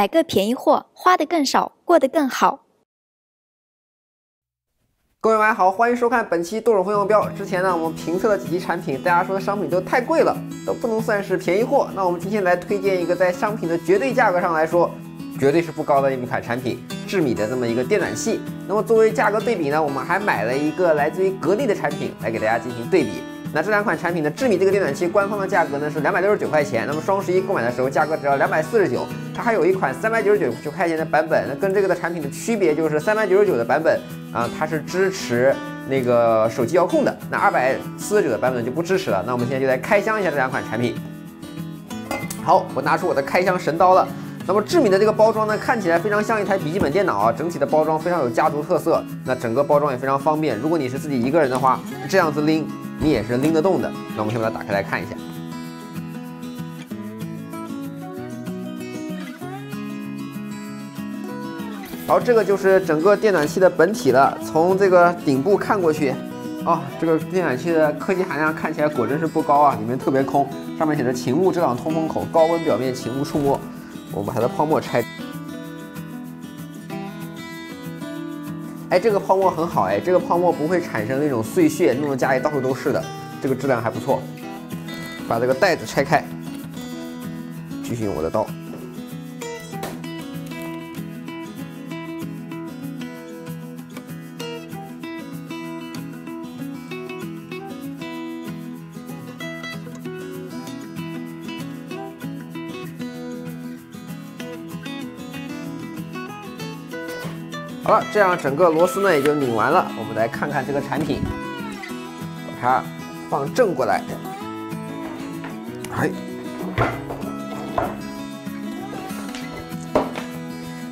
来个便宜货，花的更少，过得更好。各位网友好，欢迎收看本期多种风向标。之前呢，我们评测了几期产品，大家说的商品都太贵了，都不能算是便宜货。那我们今天来推荐一个在商品的绝对价格上来说，绝对是不高的一款产品——智米的这么一个电暖器。那么作为价格对比呢，我们还买了一个来自于格力的产品来给大家进行对比。那这两款产品的智米这个电暖器官方的价格呢是两百六十九块钱，那么双十一购买的时候价格只要两百四十九。它还有一款三百九十九九块钱的版本，那跟这个的产品的区别就是三百九十九的版本啊，它是支持那个手机遥控的，那二百四十九的版本就不支持了。那我们现在就来开箱一下这两款产品。好，我拿出我的开箱神刀了。那么智米的这个包装呢，看起来非常像一台笔记本电脑啊，整体的包装非常有家族特色。那整个包装也非常方便，如果你是自己一个人的话，这样子拎。你也是拎得动的，那我们先把它打开来看一下。好，这个就是整个电暖器的本体了。从这个顶部看过去，啊，这个电暖器的科技含量看起来果真是不高啊，里面特别空，上面写着“晴雾遮挡通风口，高温表面，请勿触摸”。我们把它的泡沫拆。哎，这个泡沫很好哎，这个泡沫不会产生那种碎屑，弄得家里到处都是的，这个质量还不错。把这个袋子拆开，继续用我的刀。好了，这样整个螺丝呢也就拧完了。我们来看看这个产品，把它放正过来。哎，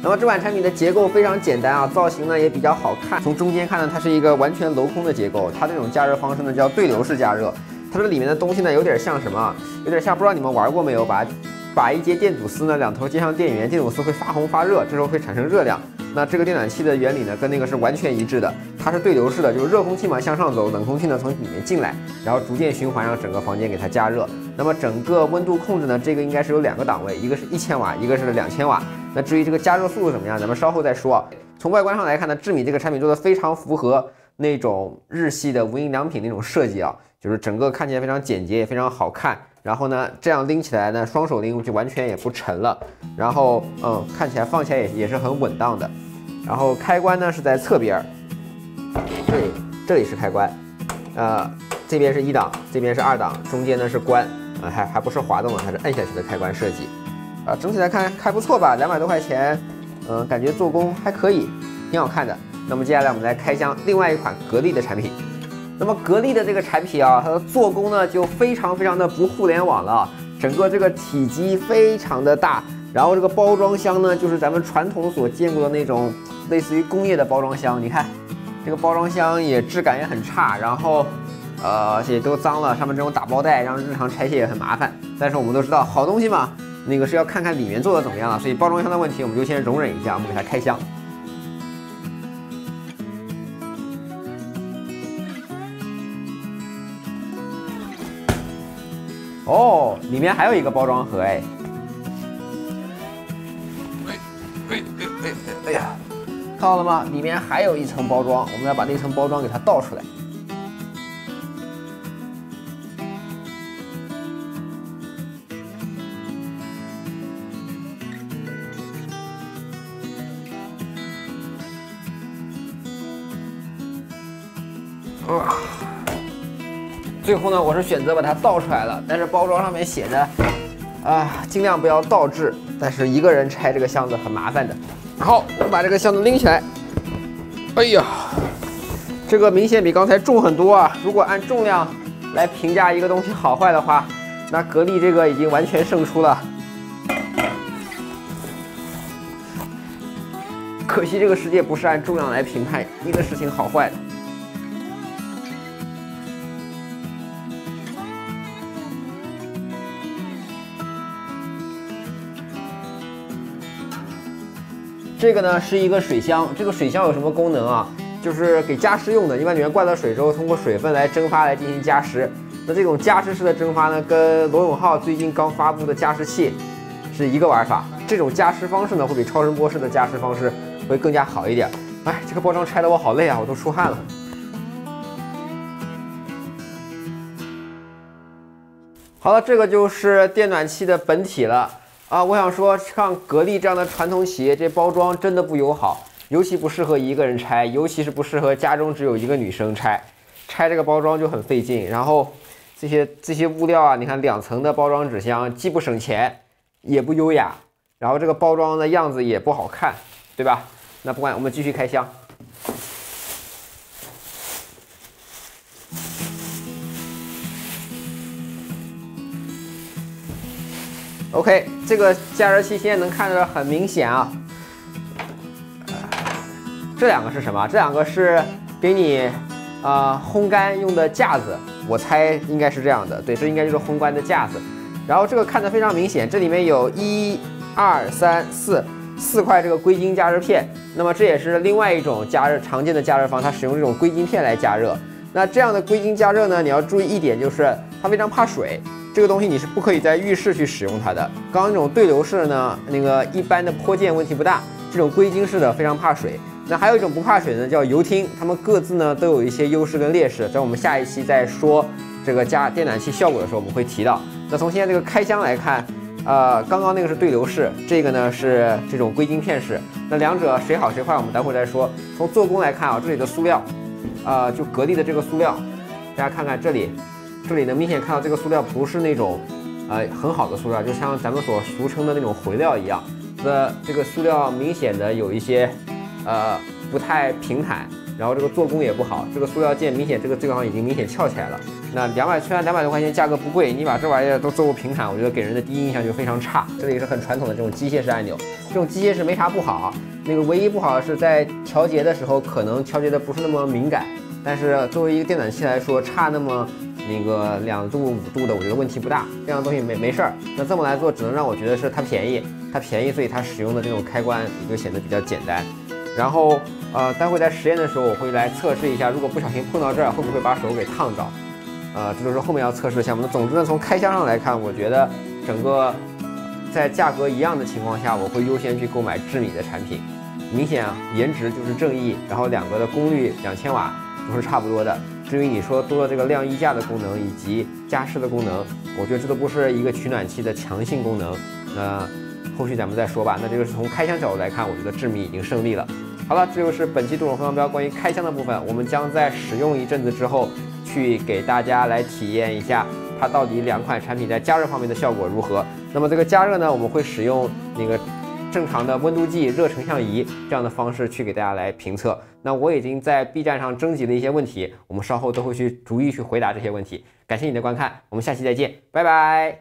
那么这款产品的结构非常简单啊，造型呢也比较好看。从中间看呢，它是一个完全镂空的结构。它这种加热方式呢叫对流式加热。它这里面的东西呢有点像什么？有点像不知道你们玩过没有？把把一节电阻丝呢两头接上电源，电阻丝会发红发热，这时候会产生热量。那这个电暖器的原理呢，跟那个是完全一致的。它是对流式的，就是热空气嘛向上走，冷空气呢从里面进来，然后逐渐循环让整个房间给它加热。那么整个温度控制呢，这个应该是有两个档位，一个是一千瓦，一个是两千瓦。那至于这个加热速度怎么样，咱们稍后再说。从外观上来看呢，智米这个产品做的非常符合那种日系的无印良品那种设计啊，就是整个看起来非常简洁，也非常好看。然后呢，这样拎起来呢，双手拎就完全也不沉了。然后，嗯，看起来放起来也也是很稳当的。然后开关呢是在侧边儿，这里这里是开关，呃，这边是一档，这边是二档，中间呢是关，啊，还还不是滑动的，它是摁下去的开关设计。啊，整体来看还不错吧，两百多块钱，嗯，感觉做工还可以，挺好看的。那么接下来我们来开箱另外一款格力的产品。那么格力的这个产品啊，它的做工呢就非常非常的不互联网了，整个这个体积非常的大，然后这个包装箱呢就是咱们传统所见过的那种类似于工业的包装箱，你看这个包装箱也质感也很差，然后呃也都脏了，上面这种打包袋让日常拆卸也很麻烦。但是我们都知道好东西嘛，那个是要看看里面做的怎么样了，所以包装箱的问题我们就先容忍一下，我们给它开箱。哦，里面还有一个包装盒哎！哎哎哎哎哎呀，看到了吗？里面还有一层包装，我们要把那层包装给它倒出来。哇！最后呢，我是选择把它倒出来了，但是包装上面写着，啊，尽量不要倒置。但是一个人拆这个箱子很麻烦的。好，我们把这个箱子拎起来。哎呀，这个明显比刚才重很多啊！如果按重量来评价一个东西好坏的话，那格力这个已经完全胜出了。可惜这个世界不是按重量来评判一个事情好坏的。这个呢是一个水箱，这个水箱有什么功能啊？就是给加湿用的。一般里面灌了水之后，通过水分来蒸发来进行加湿。那这种加湿式的蒸发呢，跟罗永浩最近刚发布的加湿器是一个玩法。这种加湿方式呢，会比超声波式的加湿方式会更加好一点。哎，这个包装拆的我好累啊，我都出汗了。好了，这个就是电暖器的本体了啊。我想说，像格力这样的传统企业，这包装真的不友好，尤其不适合一个人拆，尤其是不适合家中只有一个女生拆。拆这个包装就很费劲，然后这些这些物料啊，你看两层的包装纸箱，既不省钱，也不优雅，然后这个包装的样子也不好看，对吧？那不管，我们继续开箱。OK，这个加热器现在能看得很明显啊。这两个是什么？这两个是给你啊烘干用的架子，我猜应该是这样的。对，这应该就是烘干的架子。然后这个看得非常明显，这里面有一、二、三、四四块这个硅晶加热片。那么这也是另外一种加热常见的加热方，它使用这种硅晶片来加热。那这样的硅晶加热呢，你要注意一点，就是它非常怕水。这个东西你是不可以在浴室去使用它的。刚刚那种对流式呢，那个一般的泼溅问题不大，这种硅晶式的非常怕水。那还有一种不怕水的叫油汀，它们各自呢都有一些优势跟劣势，在我们下一期在说这个加电暖器效果的时候我们会提到。那从现在这个开箱来看，呃，刚刚那个是对流式，这个呢是这种硅晶片式。那两者谁好谁坏，我们待会再说。从做工来看啊，这里的塑料，啊，就格力的这个塑料，大家看看这里。这里能明显看到这个塑料不是那种，呃，很好的塑料，就像咱们所俗称的那种回料一样。那这个塑料明显的有一些，呃，不太平坦，然后这个做工也不好。这个塑料件明显这个这个地方已经明显翘起来了。那两百虽然两百多块钱价格不贵，你把这玩意儿都做不平坦，我觉得给人的第一印象就非常差。这里是很传统的这种机械式按钮，这种机械式没啥不好，那个唯一不好的是在调节的时候可能调节的不是那么敏感。但是作为一个电暖器来说，差那么。那个两度五度的，我觉得问题不大，这样东西没没事儿。那这么来做，只能让我觉得是它便宜，它便宜，所以它使用的这种开关也就显得比较简单。然后呃，待会在实验的时候，我会来测试一下，如果不小心碰到这儿，会不会把手给烫着？呃，这都是后面要测试的项目。那总之呢，从开箱上来看，我觉得整个在价格一样的情况下，我会优先去购买智米的产品。明显啊，颜值就是正义，然后两个的功率两千瓦都是差不多的。至于你说多了这个晾衣架的功能以及加湿的功能，我觉得这都不是一个取暖器的强性功能。那后续咱们再说吧。那这个是从开箱角度来看，我觉得智米已经胜利了。好了，这就是本期杜总风向标关于开箱的部分。我们将在使用一阵子之后，去给大家来体验一下它到底两款产品在加热方面的效果如何。那么这个加热呢，我们会使用那个。正常的温度计、热成像仪这样的方式去给大家来评测。那我已经在 B 站上征集了一些问题，我们稍后都会去逐一去回答这些问题。感谢你的观看，我们下期再见，拜拜。